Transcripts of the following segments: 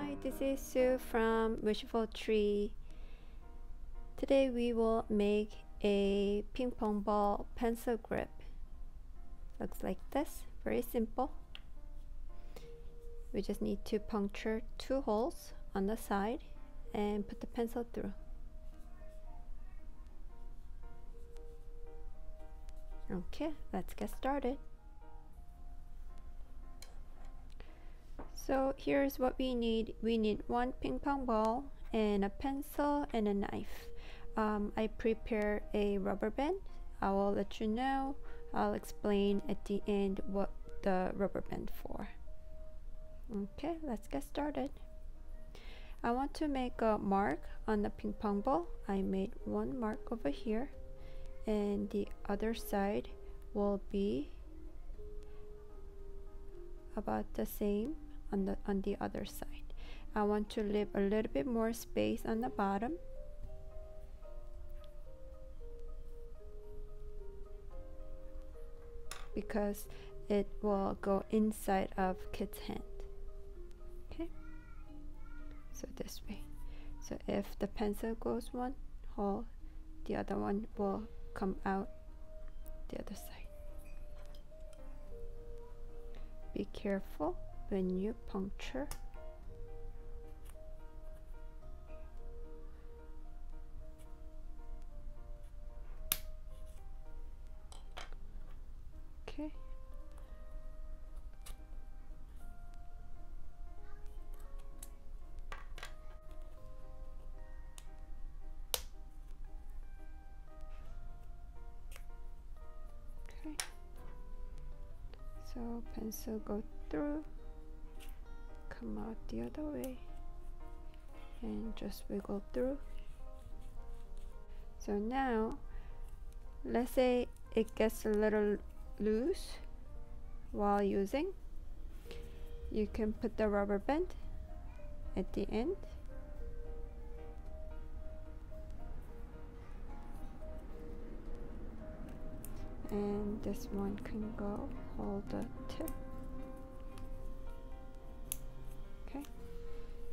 Hi, this is Su from Wishful Tree. Today we will make a ping pong ball pencil grip. Looks like this, very simple. We just need to puncture two holes on the side and put the pencil through. Okay, let's get started. So here's what we need. We need one ping pong ball and a pencil and a knife. Um, I prepare a rubber band. I will let you know. I'll explain at the end what the rubber band for. Okay, let's get started. I want to make a mark on the ping pong ball. I made one mark over here and the other side will be about the same on the on the other side. I want to leave a little bit more space on the bottom. Because it will go inside of kid's hand. Okay? So this way. So if the pencil goes one hole the other one will come out the other side. Be careful when you puncture. Okay. Okay. So pencil go through come out the other way and just wiggle through. So now let's say it gets a little loose while using. You can put the rubber band at the end. And this one can go hold the tip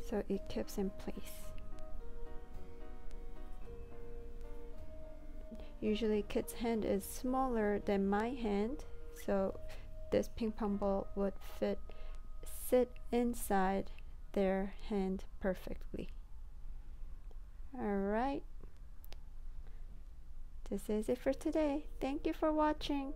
so it keeps in place. Usually kid's hand is smaller than my hand so this ping pong ball would fit sit inside their hand perfectly. Alright. This is it for today. Thank you for watching.